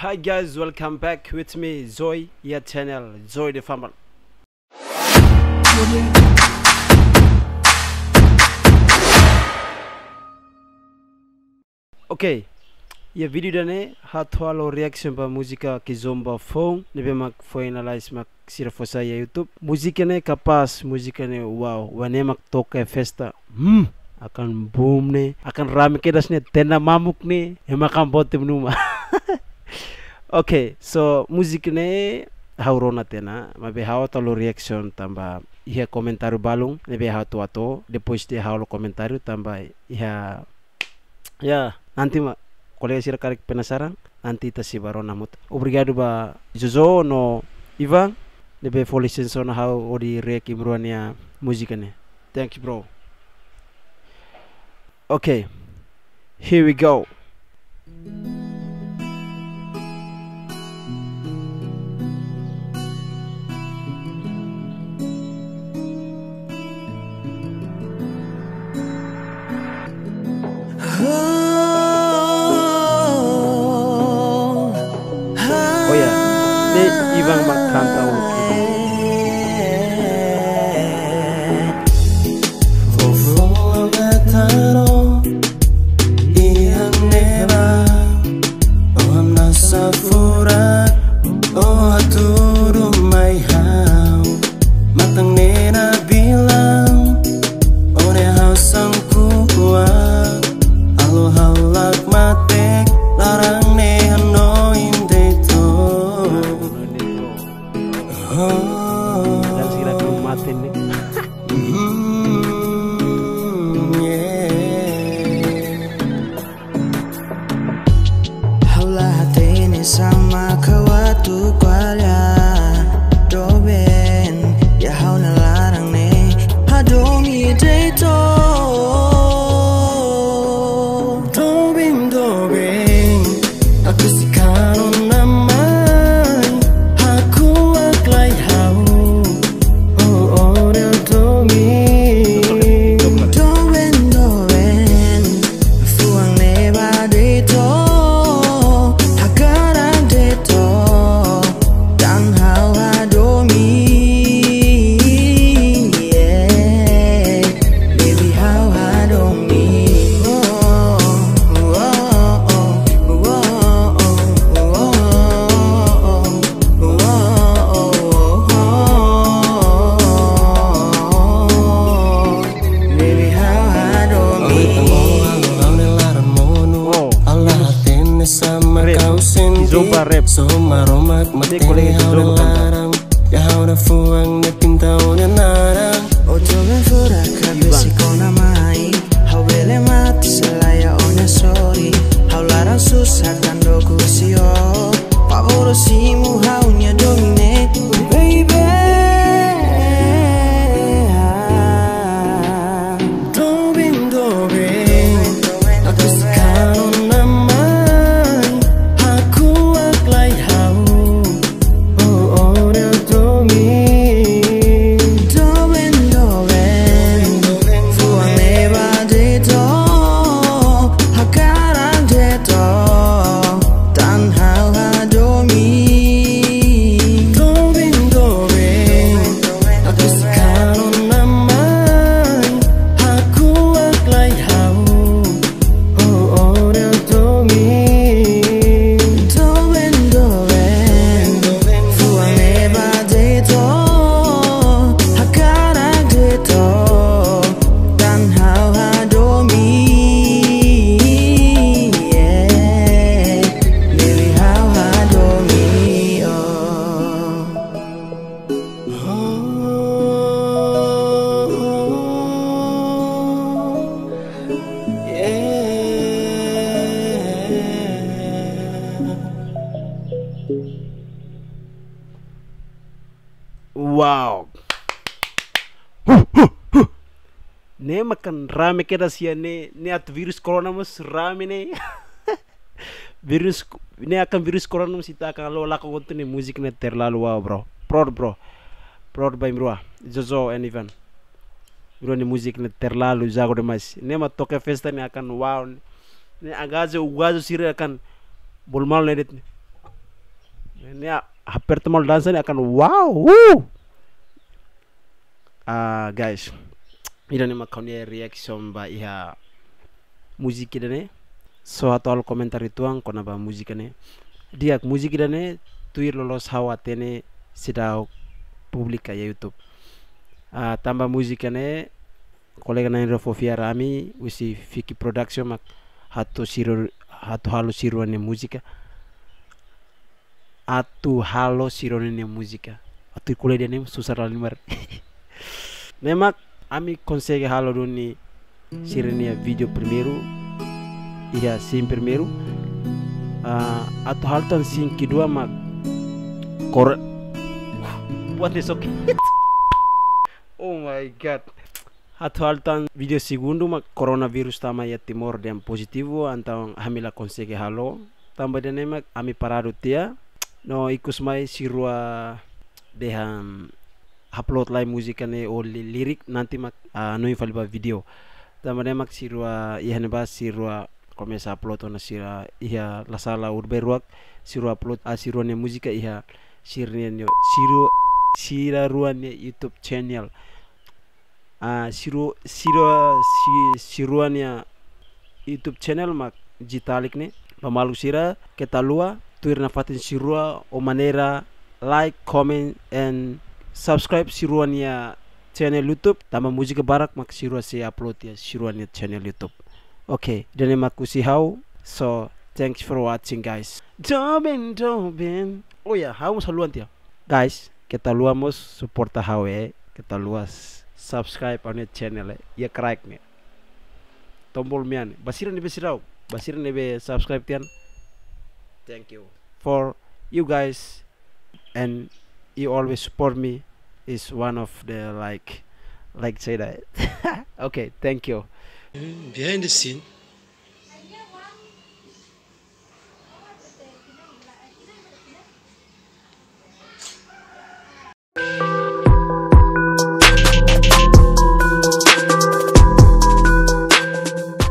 Hi guys, welcome back with me Zoe, your channel Zoe the Farmer. Okay, ya video dane hatwalo reaction ba musika kizomba phone nebe mak finalize mak sira ya YouTube. Musikane kapas, musikane wow, wane mak toke festa. Hmm, akan boom ne, akan rame kedas ne, tenda mamuk ne, emakan bote numa. okay so music ne haurona tena mabe hawa talo reaction tamba iha komentaru balung nebe hawa tu ato depois de hawa komentaru tamba iha ya nanti ma kolega sira karek penasaran nanti ta si barona mut. Obrigado ba Jojo no Ivan nebe folisen sona hawa odi react imruania musika ne thank you bro. Okay here we go Oh ya, ini Ivan Makanta Matang Zumba rap. Soma romak Ini matene kolega hau Zumba kan? larang Ya hau na fuang na pintau na narang Oto ben fura kabesi kona mai. Hau bele mati selaya onya sorry Hau larang susah kan doku sio. Favorosimu haunya Ne makan rame kita sia ne ne at virus corona mus rame ne. virus ne akan virus corona mus kita akan lo lakukan tu ne musik ne terlalu wow bro. Proud bro. Proud by Mrua. Jojo and Ivan. Mrua ne musik ne terlalu jago demais. Ne ma toke festa ne akan wow. Ne agazo ugazo sira akan bolmal ne det. hampir temal dansa ini akan wow woo. Ah guys ida ni makaunia reaction ba iha musik idane so komentar itu ang kona ba musik ane dia musik idane tuir lolos hawa tene sida publika ya youtube. Ah tambah musik ane kolega na ro fofia rami wisi fiki production mak hatu siro hatu halo siro ne musika atu halo siro ne musika atu kule dia ne susar limar nemak ami consegue halo duni sirenia video primeiro iya sim primeiro uh, atu haltan sim kedua mak. Kor buat besok. Oh my god. Atu haltan video segundo mak coronavirus tama ya timor dan positivo antau hamila consegue halo. Tambah dan emak ami parado tia. No ikus mai sirua deham upload lai musika ne o li lirik nanti mak uh, no infaliba video. Tamane mak sirua ihane ba sirua komesa upload ona sira iha la sala urbe ruak sirua upload a sirua ne musika iha sirne ne siru sira ruan ne youtube channel. A siru siro si sirua ne youtube channel mak jitalik ne pamalu sira ketalua tuirna fatin sirua o manera like comment and subscribe siruania channel YouTube tama musik barak mak sirua si upload ya siruania channel YouTube. Okay, dan mak si how so thanks for watching guys. Dobin dobin. Oh ya, how saluan tia. Guys, kita luamos support how eh. Kita luas subscribe on channel eh. Ya crack nih. Tombol mian. Basiran ni besirau. Basiran ni be subscribe tian. Thank you for you guys and you always support me is one of the like like say that. Okay thank you. Behind the scene